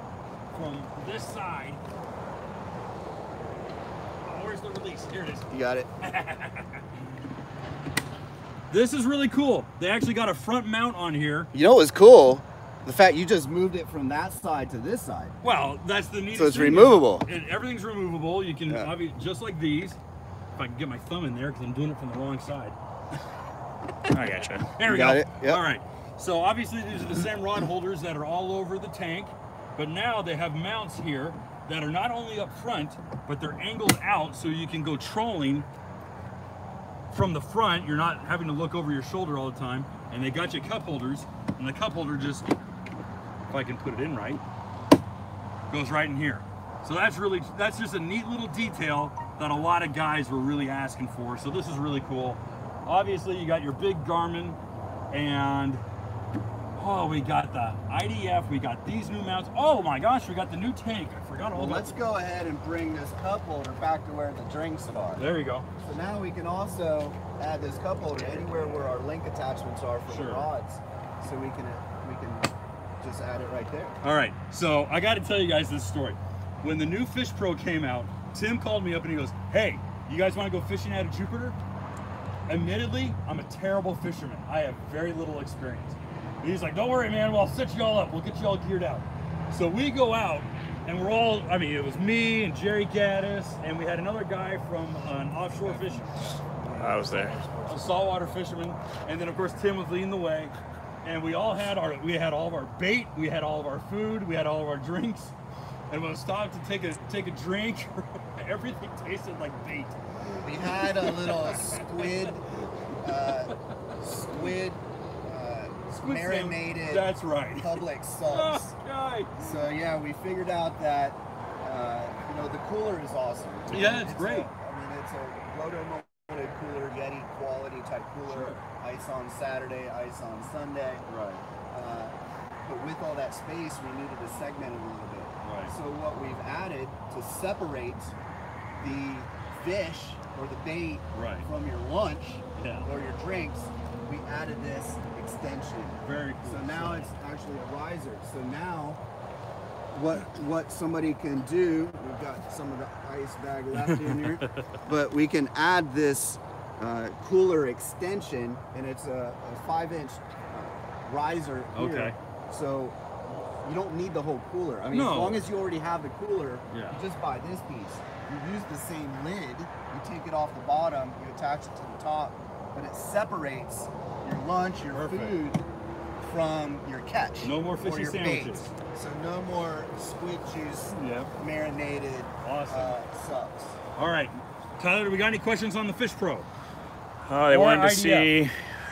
from this side. Where's the release? Here it is. You got it. [LAUGHS] This is really cool. They actually got a front mount on here. You know what was cool? the fact you just moved it from that side to this side. Well, that's the neatest So it's thing. removable. It, everything's removable. You can Yeah. obvi- just like these. If I can get my thumb in there, because I'm doing it from the wrong side. [LAUGHS] I gotcha. There we Got go. it? Yep. All right. So obviously these are the same rod holders that are all over the tank, but now they have mounts here that are not only up front, but they're angled out so you can go trolling from the front. You're not having to look over your shoulder all the time. And they got you cup holders, and the cup holder just, if I can put it in right, goes right in here. So that's really, that's just a neat little detail that a lot of guys were really asking for. So this is really cool. Obviously you got your big Garmin and oh, we got the IDF, we got these new mounts. Oh my gosh, we got the new tank. I forgot all Well, let's go ahead and bring this cup holder back to where the drinks are. There you go. So now we can also add this cup holder anywhere where our link attachments are for Sure. the rods. So we can we can just add it right there. All right, so I got to tell you guys this story. When the new FishPro came out, Tim called me up and he goes, "Hey, you guys want to go fishing out of Jupiter?" Admittedly, I'm a terrible fisherman. I have very little experience. And he's like, "Don't worry, man. Well, I'll set you all up. We'll get you all geared out." So we go out, and we're all. I mean, it was me and Jerry Gaddis, and we had another guy from an offshore fishing I was there. a saltwater fisherman, and then of course Tim was leading the way, and we all had our we had all of our bait, we had all of our food, we had all of our drinks, and when we stopped to take a take a drink, [LAUGHS] everything tasted like bait. We had a little squid uh, squid marinated That's right. Publix [LAUGHS] subs. God. So yeah, we figured out that uh, you know the cooler is awesome. Yeah, it's a- great. I mean, it's a roto molded cooler, Yeti quality type cooler. Sure. Ice on Saturday, ice on Sunday. Right. Uh, but with all that space, we needed to segment it a little bit. Right. So what we've added to separate the fish or the bait Right. from your lunch Yeah. or your drinks, we added this extension. Very cool. So now it's actually a riser. So now, what what somebody can do, we've got some of the ice bag left in here, [LAUGHS] but we can add this uh, cooler extension, and it's a, a five inch uh, riser here. Okay. So you don't need the whole cooler. I mean, No. as long as you already have the cooler, Yeah. you just buy this piece. You use the same lid. You take it off the bottom. You attach it to the top, but it separates your lunch, your Perfect. food from your catch. No more fishy sandwiches. bait. So no more squid juice Yep. marinated Awesome. uh, subs. All right, Tyler, do we got any questions on the FishPro? Oh, they Or wanted to IDF. see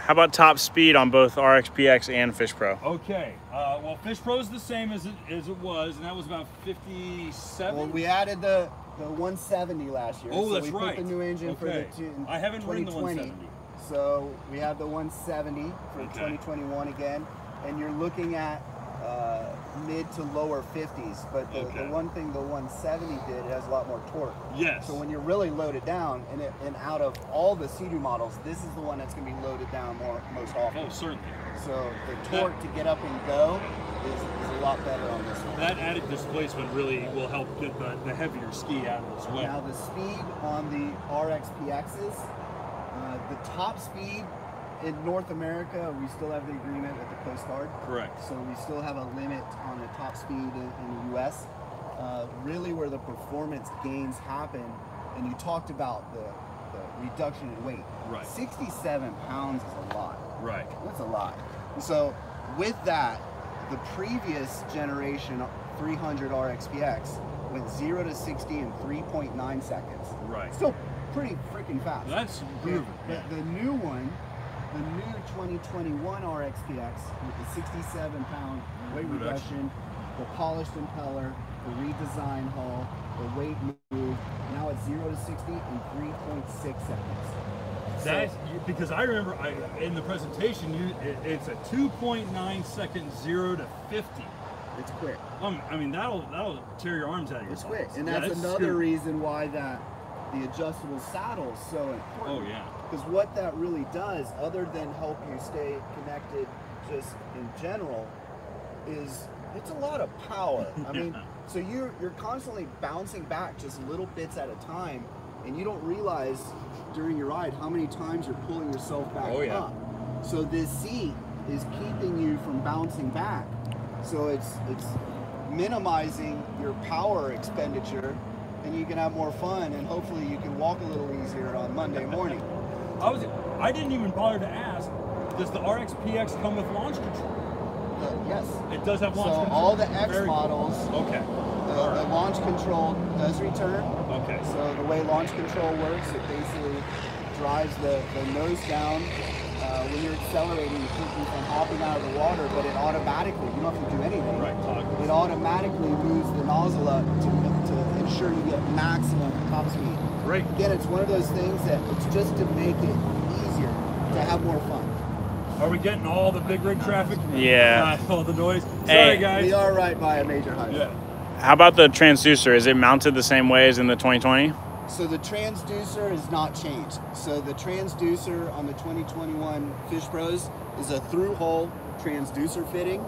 how about top speed on both RXPX and FishPro. Okay. Uh, well, FishPro is the same as it, as it was, and that was about 57. Well, we added the the 170 last year. Oh, so that's we right. put the new engine for the two, I haven't ridden the 2020. 170. So we have the 170 for Okay. 2021 again, and you're looking at uh, mid to lower 50s. But the, Okay. the one thing the 170 did, it has a lot more torque. Yes. So when you're really loaded down, and, it, and out of all the Sea-Doo models, this is the one that's going to be loaded down more most often. oh, certainly. So the torque to get up and go is, is a lot better on this one. That added displacement really will help get the, the heavier ski out of this way. Now the speed on the RXPXs, uh, the top speed in North America, we still have the agreement with the Coast Guard. Correct. So we still have a limit on the top speed in, in the U.S. Uh, really, where the performance gains happen, and you talked about the, the reduction in weight. Right. 67 pounds is a lot. Right. That's a lot. So with that, the previous generation 300 RXPX went 0 to 60 in 3.9 seconds. Right. Still pretty freaking fast. That's The- groovy. the, Yeah. the new one, the new 2021 RXPX with the 67 pound mm, weight Reduction. the polished impeller, the redesigned hull, the weight move, now it's 0 to 60 in 3.6 seconds. That's because I remember I, in the presentation, you it, it's a 2.9 second zero to 50. It's quick. Um, I mean that'll that'll tear your arms out of your It's quick, and Yeah, that's another scary. reason why that the adjustable saddle is so important. Oh yeah. Because what that really does, other than help you stay connected, just in general, is it's a lot of power. I mean, [LAUGHS] Yeah. so you're you're constantly bouncing back just little bits at a time, and you don't realize during your ride how many times you're pulling yourself back Oh, yeah. up. So this seat is keeping you from bouncing back. So it's it's minimizing your power expenditure, and you can have more fun, and hopefully you can walk a little easier on Monday morning. [LAUGHS] I was I didn't even bother to ask. Does the RXPX come with launch control? Uh, yes. It does have So launch control. all the X Very cool. models, Okay. the, the launch control does return. Okay. So the way launch control works, it basically drives the, the nose down. When you're accelerating, you keep you from hopping out of the water, but it automatically, you don't have to do anything. Right. Talk. It automatically moves the nozzle up to, to ensure you get maximum top speed. Great. Again, it's one of those things that it's just to make it easier to have more fun. Are we getting all the big rig traffic? Yeah. Uh, all the noise. Hey. Sorry, guys. We are right by a major highway. Yeah. How about the transducer? Is it mounted the same way as in the 2020? So the transducer is not changed. So the transducer on the 2021 FishPros is a through-hole transducer fitting.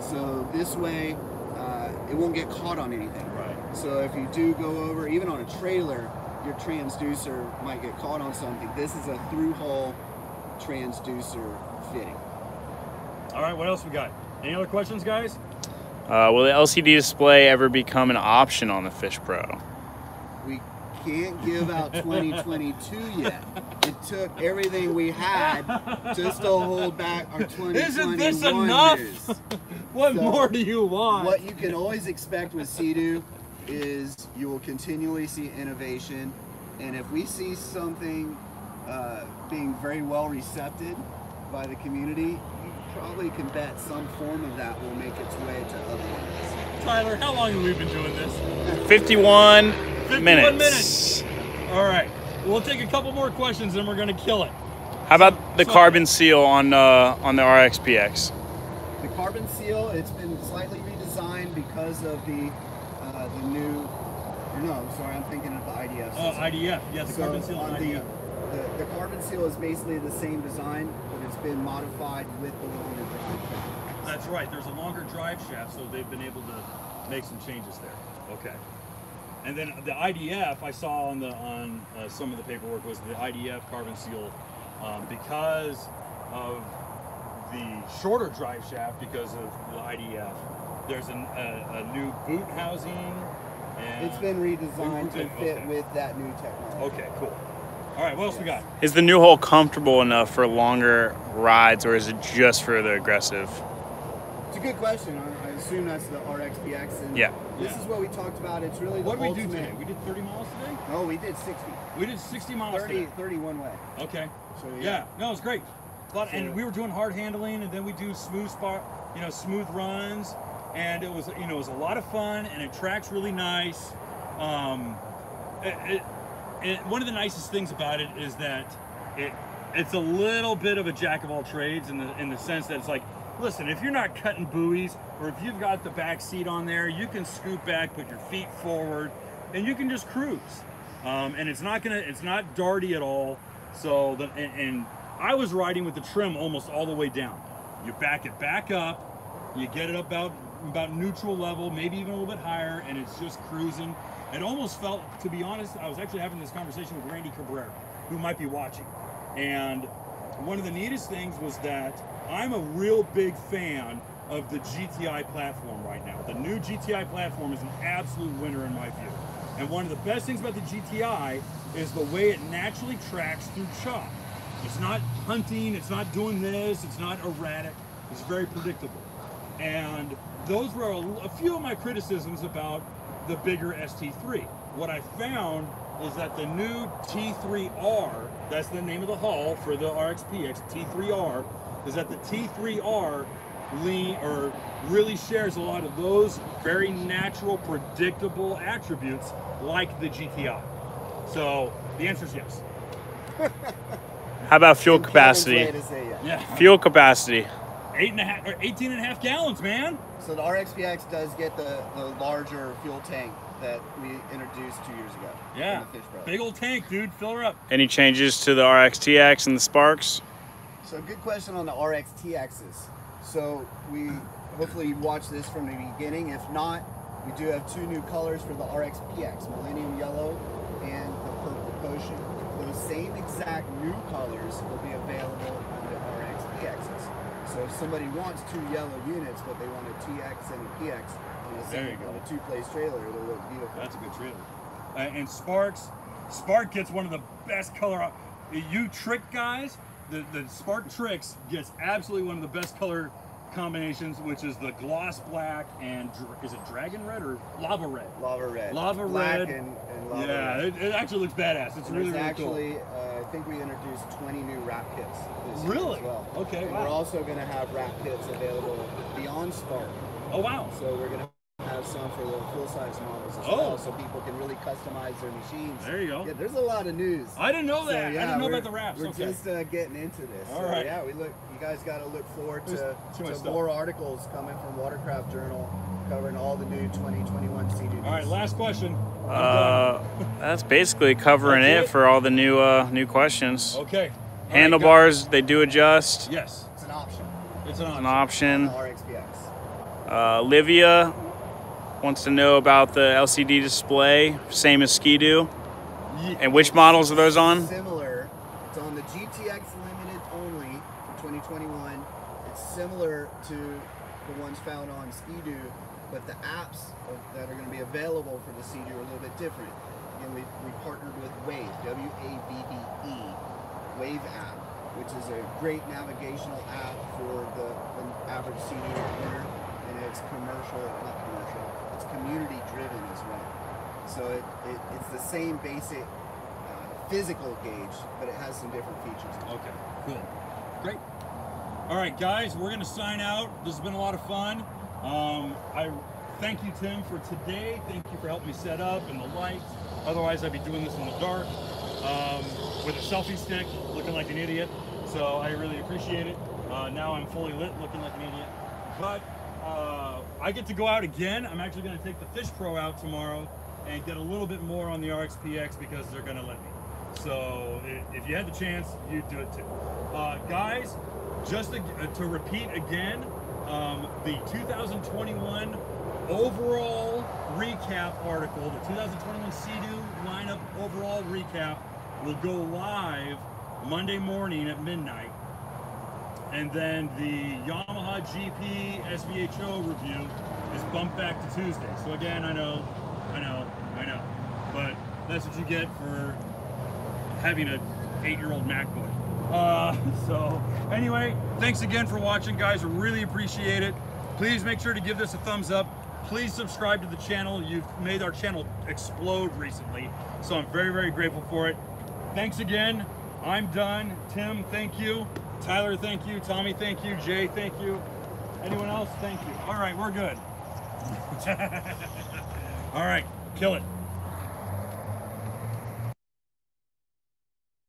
So this way, uh, it won't get caught on anything. Right. So if you do go over, even on a trailer, your transducer might get caught on something. This is a through-hole transducer fitting. All right. What else we got? Any other questions, guys? Uh, will the LCD display ever become an option on the FishPro? We can't give out [LAUGHS] 2022 yet. It took everything we had just to hold back our 2021 Isn't this enough? years. [LAUGHS] What So, more do you want? What you can always expect with Sea-Doo is you will continually see innovation, and if we see something uh, being very well received by the community, you probably can bet some form of that will make its way to other ones. Tyler, how long have we been doing this? 51, 51 minutes. minutes. All right. We'll take a couple more questions and we're going to kill it. How about the So- carbon seal on uh, on the RXPX? The carbon seal, it's been slightly redesigned because of the uh, the new. Or no, I'm sorry, I'm thinking of the IDF. Oh, system. IDF. Yes, So carbon seal on and the, IDF. the the carbon seal is basically the same design, but it's been modified with the longer drive shaft. That's right. There's a longer drive shaft, so they've been able to make some changes there. Okay. And then the IDF I saw on the on uh, some of the paperwork was the IDF carbon seal um, because of the shorter drive shaft because of the IDF. There's an, a, a new boot housing. And It's been redesigned to Okay. fit with that new technology. Okay, cool. All right, what else we got? Is the new hull comfortable enough for longer rides, or is it just for the aggressive? It's a good question. I, I assume that's the RXPX. And Yeah. This Yeah. is what we talked about. It's really the What did we do today? We did 30 miles today. Oh, we did 60. We did 60 miles 30, today. 31 way. Okay. So Yeah, no, it was great. But, and we were doing hard handling, and then we do smooth spot, you know, smooth runs, and it was, you know, it was a lot of fun, and it tracks really nice. Um, it, it, it, one of the nicest things about it is that it, it's a little bit of a jack of all trades in the in the sense that it's like, listen, if you're not cutting buoys, or if you've got the back seat on there, you can scoot back, put your feet forward, and you can just cruise. Um, and it's not gonna, it's not darty at all. So the and, and I was riding with the trim almost all the way down. You back it back up, you get it about about neutral level, maybe even a little bit higher, and it's just cruising. It almost felt, to be honest, I was actually having this conversation with Randy Cabrera, who might be watching. And one of the neatest things was that I'm a real big fan of the GTI platform right now. The new GTI platform is an absolute winner in my view. And one of the best things about the GTI is the way it naturally tracks through chop. It's not hunting, it's not doing this, it's not erratic, it's very predictable. And those were a, few of my criticisms about the bigger ST3. What I found is that the new T3R, that's the name of the hull for the RXPX, T3R, is that the T3R lean or really shares a lot of those very natural, predictable attributes like the GTI. So the answer is yes. [LAUGHS] How about fuel And capacity? say yes. Yeah. [LAUGHS] Fuel capacity. Eight and a half or 18 and a half gallons, man. So the RXPX does get the, the larger fuel tank that we introduced two years ago. Yeah. the Fish Big old tank, dude. Fill her up. Any changes to the RXTX and the Sparks? So good question on the RXTXs. So we hopefully you watched this from the beginning. If not, we do have two new colors for the RXPX, Millennium Yellow and the Purple Potion. Those same exact new colors will be available on the RXPXs. So if somebody wants two yellow units, but they want a TX and a PX on a, There you single- go. on a two-place trailer, it'll look beautiful. That's a good trailer. Uh, and Sparks, Spark gets one of the best color. op- You trick guys, the, the Spark Trixx gets absolutely one of the best color combinations, which is the gloss black and is it dragon red or lava red? Lava red. Lava Black red. And, and lava yeah, red. it, it actually looks badass. It's And really, really actually, uh, I think we introduced 20 new wrap kits this Really? year as well. Okay, And wow. we're also going to have wrap kits available beyond Spark. Oh wow. So we're going to have some for the full-size models as Oh. well, so people can really customize their machines. There you go. Yeah, there's a lot of news. I didn't know So, that. I didn't know about the wraps. We're okay. just uh, getting into this. All so, right. Yeah, we look. You guys got to look forward to, There's too to stuff. more articles coming from Watercraft Journal covering all the new 2021 Sea-Doos. All right, last question. Uh, that's basically covering That's it it? for all the new uh, new questions. okay. All right, Handlebars, they do adjust. Yes, It's an option. it's an An option. option. RXPX. Uh, Livia wants to know about the LCD display, same as Ski-Doo. Ye- And which models are those on? Similar. It's on the GTX Limited only for 2021. It's similar to the ones found on Ski-Doo, but the apps that are going to be available for the Sea-Doo are a little bit different. And we, we partnered with Wavve, W-A-V-V-E, E, Wavve app, which is a great navigational app for the, the average Sea-Doo owner, and it's commercial, not commercial, it's community driven as well. So it, it, it's the same basic uh, physical gauge, but it has some different features. Okay, cool. Great. All right, guys, we're going to sign out. This has been a lot of fun. Um, I thank you, Tim, for today. Thank you for helping me set up and the lights. Otherwise, I'd be doing this in the dark um, with a selfie stick, looking like an idiot. So I really appreciate it. Uh, now I'm fully lit, looking like an idiot. But I get to go out again. I'm actually going to take the Fish Pro out tomorrow and get a little bit more on the RXPX because they're going to let me. So if you had the chance, you'd do it too. Uh, guys, just to, uh, to repeat again, um, the 2021 overall recap article, the 2021 Sea-Doo lineup overall recap, will go live Monday morning at midnight. And then the Yamaha GP SVHO review is bumped back to Tuesday. So again, I know, I know, I know. But that's what you get for having a eight-year-old MacBook. Uh, [LAUGHS] so anyway, thanks again for watching, guys. We really appreciate it. Please make sure to give this a thumbs up. Please subscribe to the channel. You've made our channel explode recently, so I'm very, very grateful for it. Thanks again. I'm done. Tim, thank you. Tyler, thank you. Tommy, thank you. Jay, thank you. Anyone else? Thank you. All right, we're good. [LAUGHS] All right, kill it.